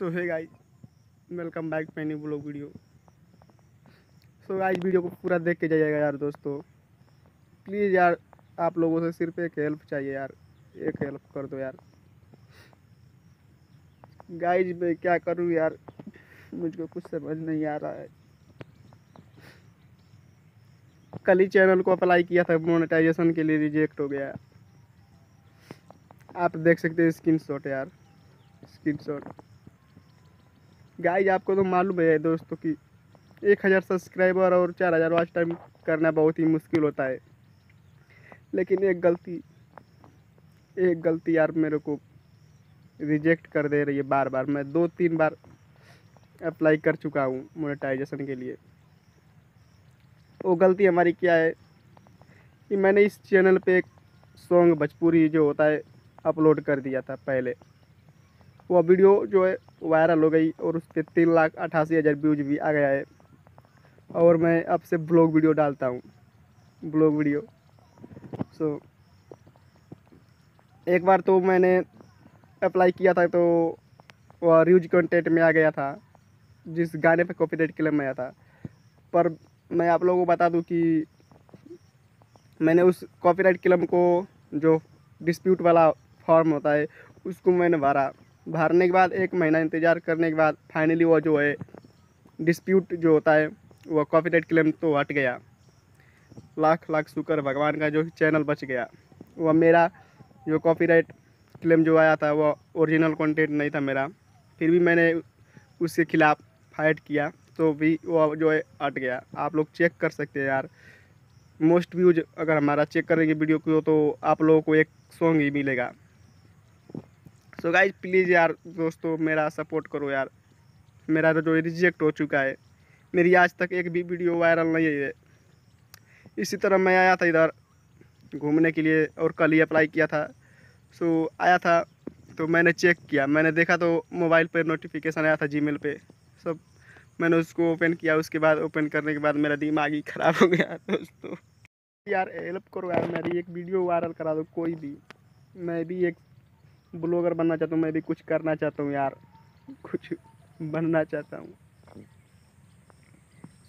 तो है guys welcome back to any blog video so guys video को पूरा देख के जाइएगा यार दोस्तों। प्लीज़ यार, आप लोगों से सिर्फ़ एक हेल्प चाहिए यार। एक हेल्प कर दो यार। गाइस मैं क्या करूँ यार? मुझको कुछ समझ नहीं आ रहा है। कल ही चैनल को अप्लाई किया था मोनेटाइजेशन के लिए रिजेक्ट हो गया। आप देख सकते हैं स्क्रीन शॉट यार। स्क्रीन शॉट गाइज़ आपको तो मालूम है दोस्तों कि एक हज़ार सब्सक्राइबर और चार हज़ार वॉच टाइम करना बहुत ही मुश्किल होता है। लेकिन एक गलती एक गलती यार मेरे को रिजेक्ट कर दे रही है बार बार मैं दो तीन बार अप्लाई कर चुका हूँ मोनेटाइजेशन के लिए। वो गलती हमारी क्या है कि मैंने इस चैनल पे एक सॉन्ग भोजपुरी जो होता है अपलोड कर दिया था पहले। वो वीडियो जो है वायरल हो गई और उस पर तीन लाख अट्ठासी हज़ार व्यूज़ भी आ गया है। और मैं अब से ब्लॉग वीडियो डालता हूँ। ब्लॉग वीडियो सो so, एक बार तो मैंने अप्लाई किया था तो वह र्यूज कंटेंट में आ गया था जिस गाने पे कॉपीराइट क्लेम आया था। पर मैं आप लोगों को बता दूँ कि मैंने उस कॉपीराइट क्लेम को जो डिस्प्यूट वाला फॉर्म होता है उसको मैंने भरा। भरने के बाद, एक महीना इंतज़ार करने के बाद फाइनली वो जो है डिस्प्यूट जो होता है, वो कॉपीराइट क्लेम तो हट गया। लाख लाख शुक्र भगवान का जो चैनल बच गया। वह मेरा जो कॉपीराइट क्लेम जो आया था, वो ओरिजिनल कंटेंट नहीं था मेरा। फिर भी मैंने उसके खिलाफ़ फाइट किया तो भी वो जो है, हट गया। आप लोग चेक कर सकते हैं यार। मोस्ट व्यूज़ अगर हमारा चेक करेंगे वीडियो को तो आप लोगों को एक सॉन्ग ही मिलेगा। सो गाइज़ प्लीज़ यार, दोस्तों, मेरा सपोर्ट करो यार। मेरा जो रिजेक्ट हो चुका है। मेरी आज तक एक भी वीडियो वायरल नहीं है। इसी तरह मैं आया था इधर घूमने के लिए और कल ही अप्लाई किया था। सो आया था तो मैंने चेक किया। मैंने देखा तो मोबाइल पर नोटिफिकेशन आया था जीमेल पे। सब, मैंने उसको ओपन किया। उसके बाद ओपन करने के बाद मेरा दिमाग ही ख़राब हो गया, दोस्तों। यार हेल्प करो यार, मेरी एक वीडियो वायरल करा दो, कोई भी। मैं भी एक ब्लॉगर बनना चाहता हूँ मैं भी कुछ करना चाहता हूँ यार। कुछ बनना चाहता हूँ।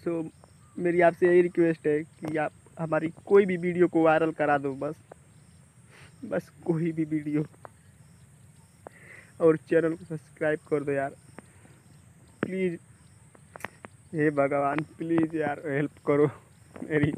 सो so, मेरी आपसे यही रिक्वेस्ट है कि आप हमारी कोई भी वीडियो को वायरल करा दो बस। बस कोई भी वीडियो और चैनल को सब्सक्राइब कर दो यार। प्लीज़ हे भगवान प्लीज़ यार हेल्प करो मेरी।